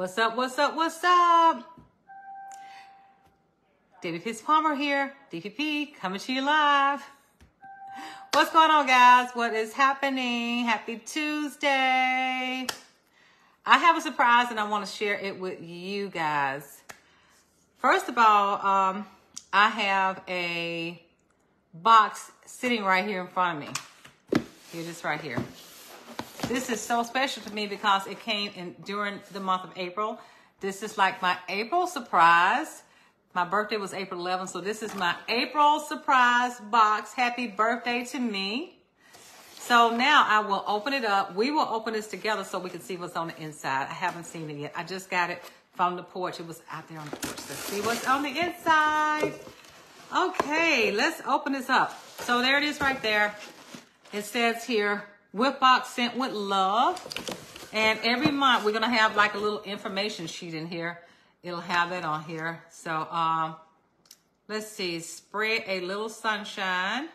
What's up? What's up? What's up? Debbie Pitts Palmer here, DPP, coming to you live. What's going on, guys? What is happening? Happy Tuesday. I have a surprise and I want to share it with you guys. First of all, um, I have a box sitting right here in front of me. Here just right here. This is so special to me because it came in during the month of April. This is like my April surprise. My birthday was April 11th, so this is my April surprise box. Happy birthday to me. So now I will open it up. We will open this together so we can see what's on the inside. I haven't seen it yet. I just got it from the porch. It was out there on the porch. Let's see what's on the inside. Okay, let's open this up. So there it is right there. It says here, Whiff box sent with love. And every month we're going to have like a little information sheet in here. It'll have that on here. So um, let's see. Spread a little sunshine.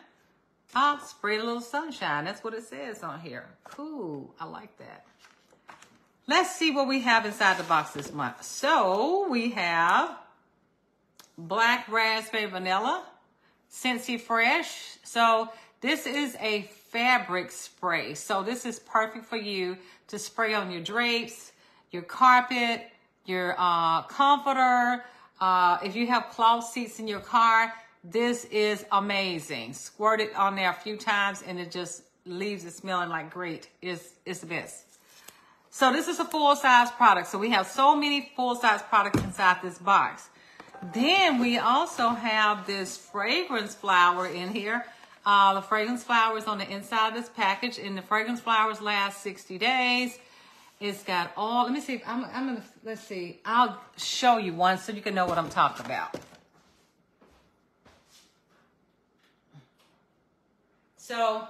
Ah, spread a little sunshine. That's what it says on here. Cool. I like that. Let's see what we have inside the box this month. So we have black raspberry vanilla, Scentsy Fresh. So this is a fabric spray. So this is perfect for you to spray on your drapes, your carpet, your uh, comforter. Uh, if you have cloth seats in your car, this is amazing. Squirt it on there a few times and it just leaves it smelling like great. It's, it's the best. So this is a full size product. So we have so many full size products inside this box. Then we also have this fragrance flower in here. Uh, the fragrance flowers on the inside of this package, and the fragrance flowers last 60 days. It's got all, let me see, I'm, I'm gonna, let's see, I'll show you one so you can know what I'm talking about. So,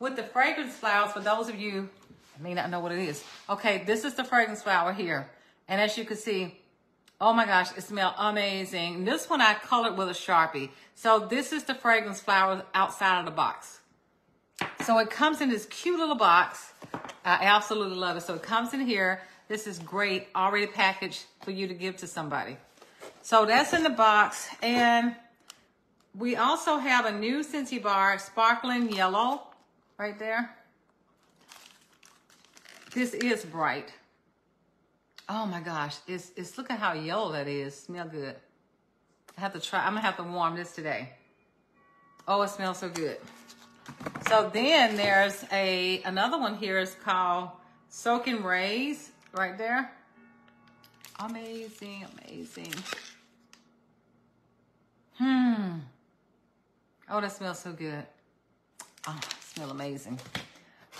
with the fragrance flowers, for those of you may not know what it is. Okay, this is the fragrance flower here. And as you can see, Oh my gosh, it smells amazing. This one I colored with a Sharpie. So this is the fragrance flowers outside of the box. So it comes in this cute little box. I absolutely love it. So it comes in here. This is great, already packaged for you to give to somebody. So that's in the box. And we also have a new Scentsy bar, sparkling yellow, right there. This is bright. Oh my gosh, it's it's look at how yellow that is. Smell good. I have to try. I'm gonna have to warm this today. Oh, it smells so good. So then there's a another one here is called Soaking Rays right there. Amazing, amazing. Hmm. Oh, that smells so good. Oh, smell amazing.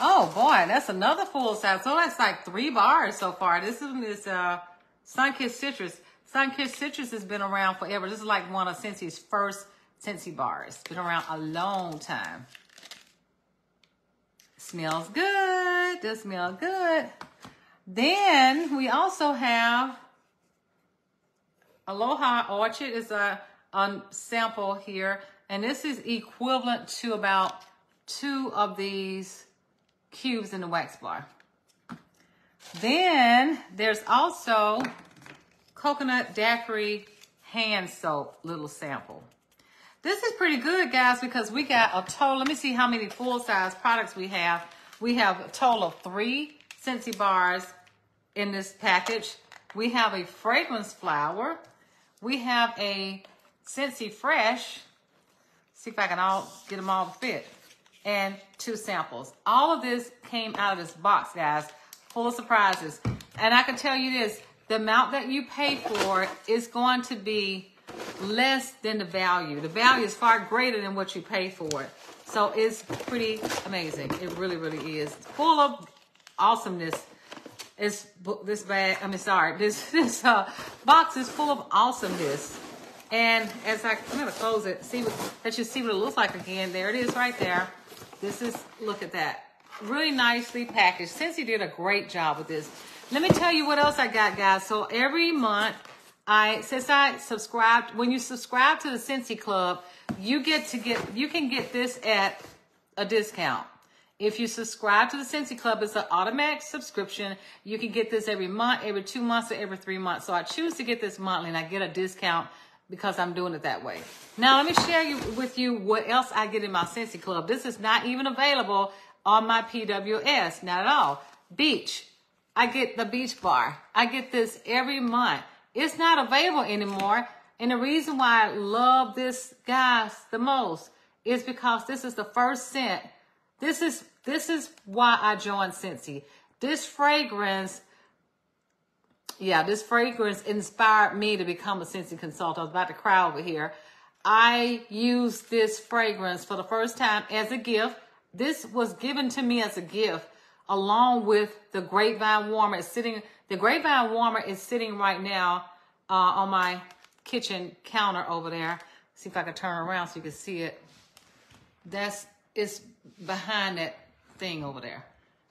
Oh boy, that's another full size. So that's like three bars so far. This one is uh Sunkissed Citrus. Sunkissed Citrus has been around forever. This is like one of Scentsy's first Scentsy bars. Been around a long time. Smells good. Does smell good. Then we also have Aloha Orchid is a, a sample here. And this is equivalent to about two of these cubes in the wax bar. Then there's also coconut daiquiri hand soap little sample. This is pretty good, guys, because we got a total, let me see how many full-size products we have. We have a total of three Scentsy bars in this package. We have a fragrance flower. We have a Scentsy Fresh. See if I can all get them all to fit and two samples. All of this came out of this box, guys, full of surprises. And I can tell you this, the amount that you pay for is going to be less than the value. The value is far greater than what you pay for it. So it's pretty amazing. It really, really is. Full of awesomeness. It's this bag, I mean, sorry, this, this uh, box is full of awesomeness. And as I, I'm gonna close it, see what, let you see what it looks like again. There it is right there. This is, look at that. Really nicely packaged. Scentsy did a great job with this. Let me tell you what else I got, guys. So every month, I since I subscribed, when you subscribe to the Scentsy Club, you get to get, you can get this at a discount. If you subscribe to the Scentsy Club, it's an automatic subscription. You can get this every month, every two months, or every three months. So I choose to get this monthly and I get a discount because I'm doing it that way. Now, let me share you, with you what else I get in my Scentsy Club. This is not even available on my PWS, not at all. Beach. I get the beach bar. I get this every month. It's not available anymore. And the reason why I love this, guys, the most is because this is the first scent this is this is why I joined Scentsy. This fragrance, yeah, this fragrance inspired me to become a Scentsy consultant. I was about to cry over here. I used this fragrance for the first time as a gift. This was given to me as a gift along with the grapevine warmer. It's sitting, the grapevine warmer is sitting right now uh, on my kitchen counter over there. See if I can turn around so you can see it. That's it's behind that thing over there.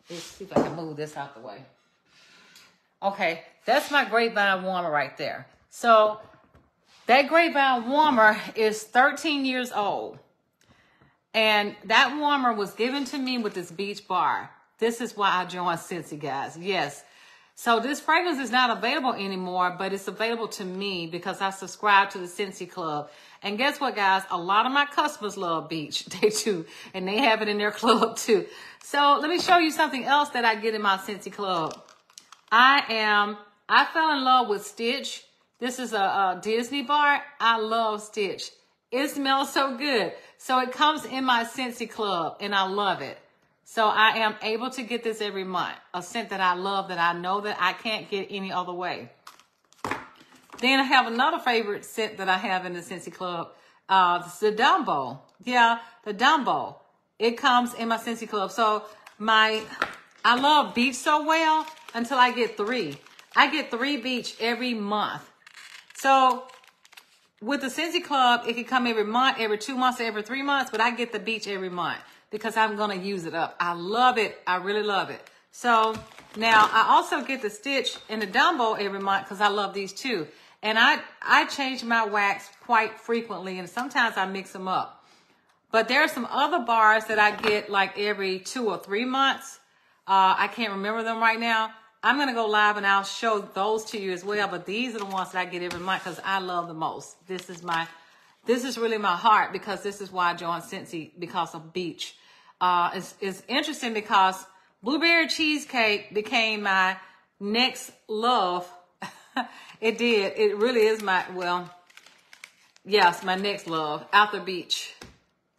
Let's see if I can move this out the way. Okay, that's my grapevine warmer right there. So that grapevine warmer is 13 years old. And that warmer was given to me with this beach bar. This is why I joined Scentsy, guys. Yes, so this fragrance is not available anymore, but it's available to me because I subscribe to the Scentsy Club. And guess what, guys? A lot of my customers love beach. They do. And they have it in their club too. So let me show you something else that I get in my Scentsy Club. I am, I fell in love with Stitch. This is a, a Disney bar. I love Stitch. It smells so good. So it comes in my Scentsy Club and I love it. So I am able to get this every month. A scent that I love that I know that I can't get any other way. Then I have another favorite scent that I have in the Scentsy Club. Uh, the Dumbo. Yeah, the Dumbo. It comes in my Scentsy Club. So my, I love beach so well until I get three. I get three beach every month. So with the Scentsy Club, it can come every month, every two months, every three months, but I get the beach every month because I'm going to use it up. I love it. I really love it. So now I also get the Stitch and the Dumbo every month because I love these too. And I, I change my wax quite frequently and sometimes I mix them up. But there are some other bars that I get like every two or three months. Uh, I can't remember them right now. I'm going to go live and I'll show those to you as well. But these are the ones that I get every month because I love the most. This is my this is really my heart because this is why I joined Scentsy because of beach. Uh, it's, it's interesting because blueberry cheesecake became my next love. it did. It really is my, well, yes, my next love after beach.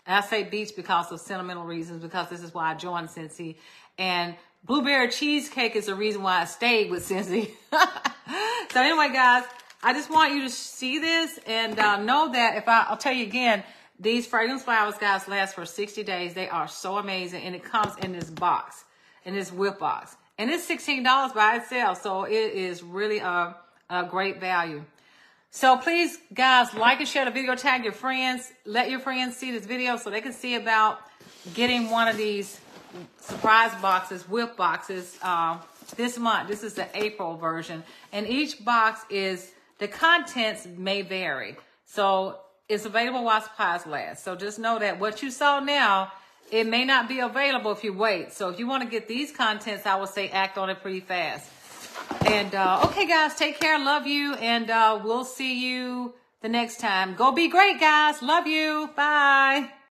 And I say beach because of sentimental reasons, because this is why I joined Scentsy. And blueberry cheesecake is the reason why I stayed with Scentsy. so anyway, guys, I just want you to see this and uh, know that if I, I'll tell you again, these fragrance flowers, guys, last for 60 days. They are so amazing. And it comes in this box, in this whiff box. And it's $16 by itself. So it is really a, a great value. So please, guys, like and share the video. Tag your friends. Let your friends see this video so they can see about getting one of these surprise boxes, whiff boxes, uh, this month. This is the April version. And each box is the contents may vary. So it's available while supplies last. So just know that what you saw now, it may not be available if you wait. So if you want to get these contents, I would say act on it pretty fast. And uh, okay, guys, take care. Love you. And uh, we'll see you the next time. Go be great, guys. Love you. Bye.